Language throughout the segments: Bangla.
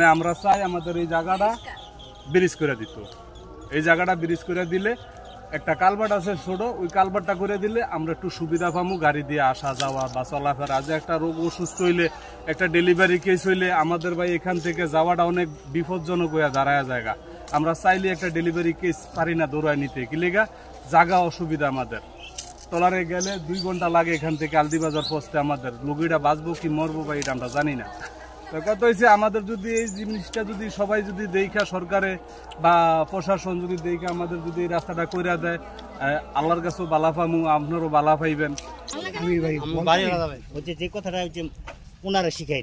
মানে আমরা চাই আমাদের এই জায়গাটা ব্রিজ করে দিত। এই জায়গাটা ব্রিজ করে দিলে একটা কালভার্ট আছে ছোট, ওই কালভার্টটা করে দিলে আমরা একটু সুবিধা পামু, গাড়ি দিয়ে আসা যাওয়া বা চলাফেরা। যে একটা রোগ অসুস্থ হইলে, একটা ডেলিভারি কেস হইলে আমাদের ভাই এখান থেকে যাওয়াটা অনেক বিপজ্জনক হয়ে দাঁড়ায় জায়গা। আমরা চাইলে একটা ডেলিভারি কেস পারি না দৌড়ায় নিতে। কি লেগা? জায়গা অসুবিধা আমাদের। টলারে গেলে দুই ঘণ্টা লাগে এখান থেকে আলদিবাজার পৌঁছতে আমাদের। লোকিটা বাঁচবো কি মরবো বা এটা আমরা জানি না। কথা হয়েছে আমাদের যদি এই জিনিসটা যদি সবাই যদি দেখা সরকারে বা প্রশাসন যদি দেখে আমাদের যদি এই রাস্তাটা কইরা দেয় আল্লাহর কাছেও বালা পামু আপনারও বালা পাইবেন। যে কথাটা হচ্ছে ওনারা শিখাই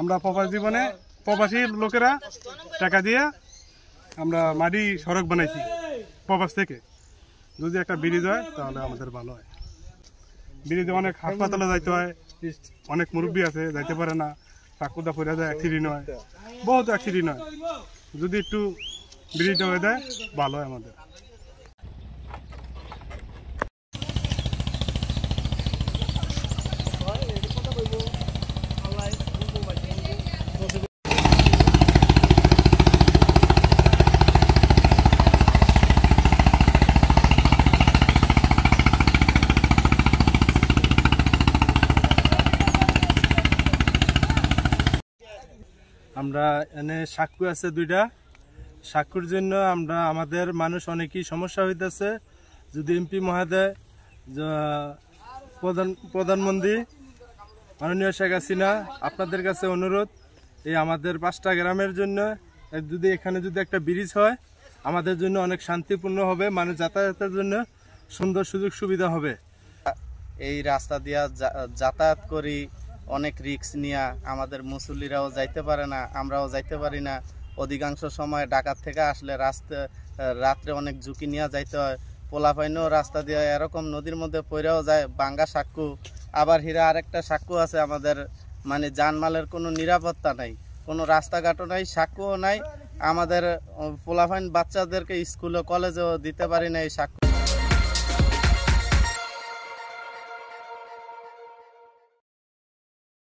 আমরা প্রবাস জীবনে প্রবাসী লোকেরা টাকা দিয়ে আমরা মাটি সড়ক বানাইছি প্রবাস থেকে। যদি একটা ব্রিজ হয়, তাহলে আমাদের ভালো হয়। ব্রিজে অনেক হাসপাতালে যাইতে হয়, অনেক মুরব্বী আছে, যাইতে পারে না, চাকুদা পড়ে যায় অ্যাক্সিডেন্ট হয়, বহুত অ্যাক্সিডেন্ট হয়। যদি একটু ব্রিজ হয়ে যায়, ভালো হয় আমাদের। আমরা এনে সাক্ষু আছে দুইটা। সাক্ষুর জন্য আমরা, আমাদের মানুষ অনেকই সমস্যা হইতেছে। যদি এমপি মহোদয় প্রধান, প্রধানমন্ত্রী, মাননীয় শেখ হাসিনা, আপনাদের কাছে অনুরোধ, এই আমাদের পাঁচটা গ্রামের জন্য যদি এখানে যদি একটা ব্রিজ হয়, আমাদের জন্য অনেক শান্তিপূর্ণ হবে, মানুষ যাতায়াতের জন্য সুন্দর সুযোগ সুবিধা হবে। এই রাস্তা দিয়া যাতায়াত করি অনেক রিক্স নিয়ে আমাদের মুসল্লিরাও যাইতে পারে না, আমরাও যাইতে পারি না। অধিকাংশ সময় ডাকাত থেকে আসলে রাস্তা, রাত্রে অনেক ঝুঁকি নিয়ে যাইতে হয়। পোলাপাইনও রাস্তা দিয়ে এরকম নদীর মধ্যে পড়েও যায়, বাঙ্গা সাক্ষু আবার হীরা আরেকটা সাক্ষু আছে আমাদের মানে জানমালের কোনো নিরাপত্তা নাই, কোনো রাস্তাঘাটও নাই সাক্ষুও নাই। আমাদের পোলাফাইন বাচ্চাদেরকে স্কুলে কলেজেও দিতে পারি না এই সাক্কু